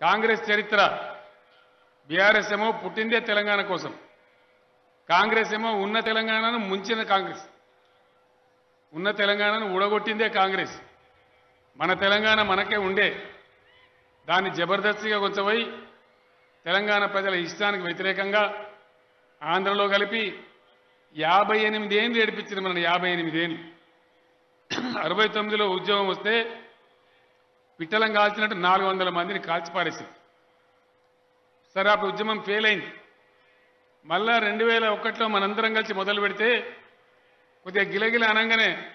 కాంగ్రెస్ చరిత్ర. బీఆర్ఎస్ ఏమో పుట్టిందే తెలంగాణ కోసం. కాంగ్రెస్ ఏమో ఉన్న తెలంగాణను ముంచిన కాంగ్రెస్. ఉన్న తెలంగాణను ఊడగొట్టిందే కాంగ్రెస్. మన తెలంగాణ మనకే ఉండే. దాన్ని జబర్దస్తిగా కొంచెమై తెలంగాణ ప్రజల ఇష్టానికి వ్యతిరేకంగా ఆంధ్రలో కలిపి యాభై ఎనిమిది ఏళ్ళు ఏడిపించింది మన యాభై ఎనిమిది ఏళ్ళు. అరవై తొమ్మిదిలో ఉద్యోగం వస్తే పిట్టలం కాల్చినట్టు నాలుగు వందల మందిని కాల్చిపారేసింది సరే అప్పుడు ఉద్యమం ఫెయిల్ అయింది. మళ్ళా రెండు వేల ఒకటిలో మనందరం కలిసి మొదలు పెడితే కొద్దిగా గిలగిల అనగానే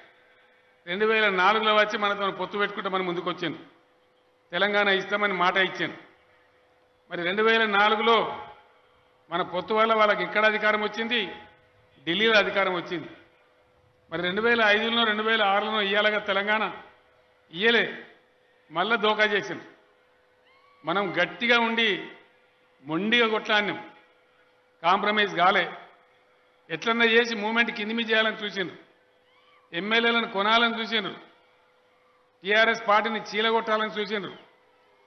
రెండు వేల నాలుగులో వచ్చి మనతో పొత్తు పెట్టుకుంటే మనం ముందుకు వచ్చాను తెలంగాణ ఇస్తామని మాట ఇచ్చాను. మరి రెండు వేల నాలుగులో మన పొత్తు వల్ల వాళ్ళకి ఇక్కడ అధికారం వచ్చింది? ఢిల్లీలో అధికారం వచ్చింది. మరి రెండు వేల ఐదులోనో రెండు వేల ఆరులో ఇయ్యాలగా తెలంగాణ? ఇయ్యలే. మళ్ళా దోకా చేసింది. మనం గట్టిగా ఉండి మొండిగా కొట్లాడినాం. కాంప్రమైజ్ కాలే. ఎట్లన్నా చేసి మూమెంట్ కింది మీ చేయాలని చూసిండ్రు. ఎమ్మెల్యేలను కొనాలని చూసిండ్రు. టీఆర్ఎస్ పార్టీని చీలగొట్టాలని చూసిండ్రు.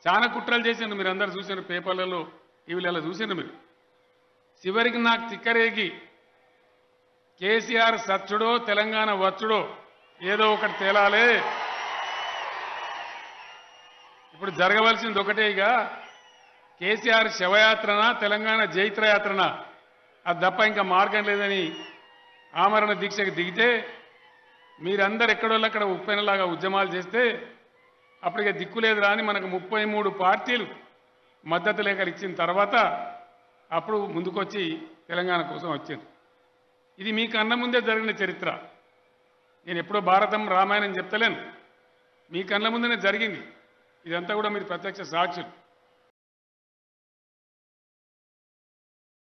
చాలా కుట్రలు చేసిండ్రు మీరు అందరు చూసిండ్రు పేపర్లలో ఇవిలలో చూసిండ్రు మీరు. చివరికి నాకు తిక్కరేగి కేసీఆర్ సచ్చుడో తెలంగాణ వచ్చుడో ఏదో ఒకటి తేలాలే. ఇప్పుడు జరగవలసింది ఒకటే ఇక. కేసీఆర్ శవయాత్రనా తెలంగాణ జైత్రయాత్రనా? అది తప్ప ఇంకా మార్గం లేదని ఆమరణ దీక్షకు దిగితే మీరందరు ఎక్కడోళ్ళు అక్కడ ఉప్పెనలాగా ఉద్యమాలు చేస్తే అప్పటికే దిక్కు లేదు అని మనకు ముప్పై మూడు పార్టీలు మద్దతు లేఖలు ఇచ్చిన తర్వాత అప్పుడు ముందుకొచ్చి తెలంగాణ కోసం వచ్చింది ఇది మీ కన్న ముందే జరిగిన చరిత్ర. నేను ఎప్పుడో భారతం రామాయణం చెప్తలేను. మీ కళ్ళ ముందునే జరిగింది. ఇదంతా కూడా మీరు ప్రత్యక్ష సాక్షులు.